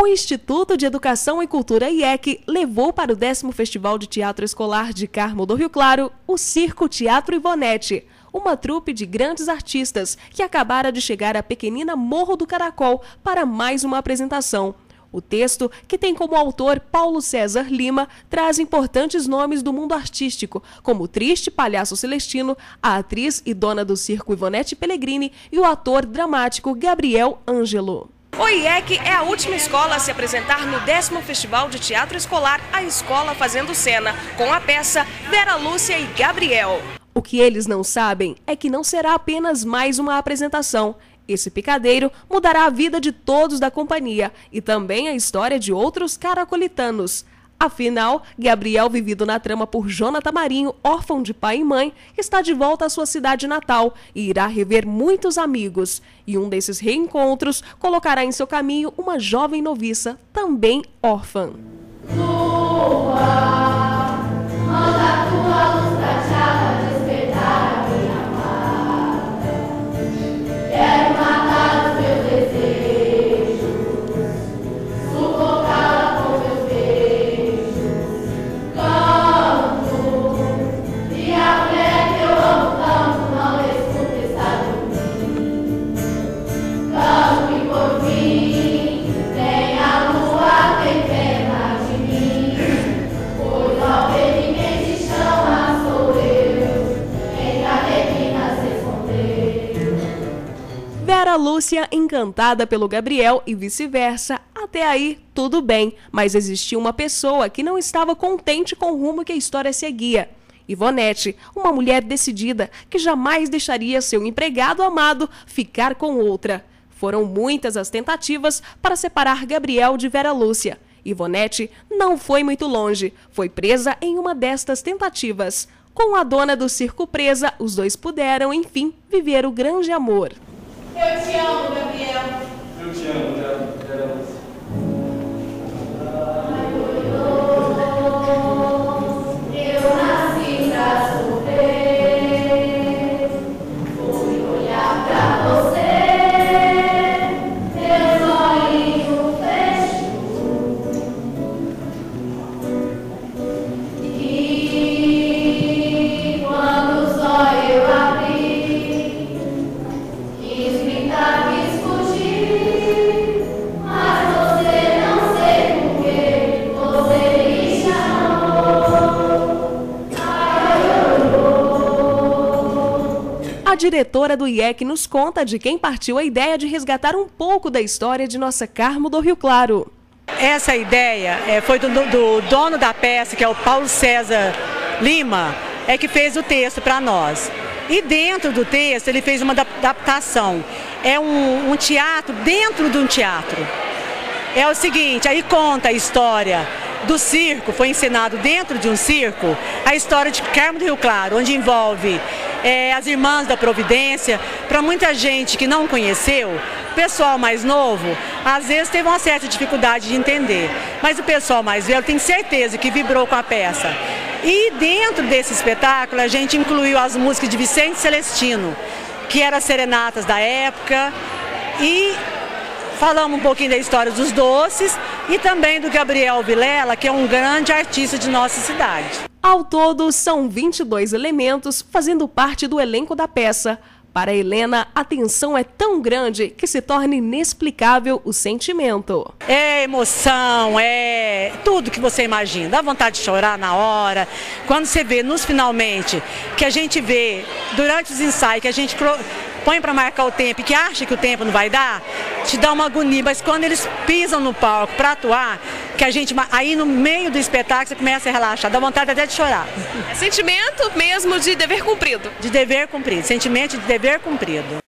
O Instituto de Educação e Cultura IEC levou para o décimo Festival de Teatro Escolar de Carmo do Rio Claro o Circo Teatro Ivonete, uma trupe de grandes artistas que acabara de chegar à pequenina Morro do Caracol para mais uma apresentação. O texto, que tem como autor Paulo César Lima, traz importantes nomes do mundo artístico, como o triste palhaço Celestino, a atriz e dona do circo Ivonete Pellegrini e o ator dramático Gabriel Ângelo. O IEC é a última escola a se apresentar no décimo Festival de Teatro Escolar A Escola Fazendo Cena, com a peça Vera Lúcia e Gabriel. O que eles não sabem é que não será apenas mais uma apresentação. Esse picadeiro mudará a vida de todos da companhia e também a história de outros caracolitanos. Afinal, Gabriel, vivido na trama por Jonathan Marinho, órfão de pai e mãe, está de volta à sua cidade natal e irá rever muitos amigos. E um desses reencontros colocará em seu caminho uma jovem noviça, também órfã. Vera Lúcia encantada pelo Gabriel e vice-versa. Até aí, tudo bem, mas existia uma pessoa que não estava contente com o rumo que a história seguia. Ivonete, uma mulher decidida que jamais deixaria seu empregado amado ficar com outra. Foram muitas as tentativas para separar Gabriel de Vera Lúcia. Ivonete não foi muito longe, foi presa em uma destas tentativas. Com a dona do circo presa, os dois puderam, enfim, viver o grande amor. Eu te amo, Gabriel. Diretora do IEC nos conta de quem partiu a ideia de resgatar um pouco da história de nossa Carmo do Rio Claro. Essa ideia é, foi do, do, dono da peça, que é o Paulo César Lima, é que fez o texto para nós. E dentro do texto ele fez uma adaptação. É um, um teatro dentro de um teatro. É o seguinte, aí conta a história do circo, foi ensinado dentro de um circo, a história de Carmo do Rio Claro, onde envolve é, as Irmãs da Providência, para muita gente que não conheceu, pessoal mais novo, às vezes teve uma certa dificuldade de entender. Mas o pessoal mais velho tem certeza que vibrou com a peça. E dentro desse espetáculo a gente incluiu as músicas de Vicente Celestino, que eram as serenatas da época, e falamos um pouquinho da história dos doces e também do Gabriel Vilela, que é um grande artista de nossa cidade. Ao todo, são 22 elementos fazendo parte do elenco da peça. Para Helena, a tensão é tão grande que se torna inexplicável o sentimento. É emoção, é tudo que você imagina. Dá vontade de chorar na hora. Quando você vê nos finalmente, que a gente vê durante os ensaios, que a gente põe para marcar o tempo e que acha que o tempo não vai dar, te dá uma agonia. Mas quando eles pisam no palco para atuar, que a gente aí no meio do espetáculo você começa a relaxar, dá vontade até de chorar. É sentimento mesmo de dever cumprido. De dever cumprido, sentimento de dever cumprido.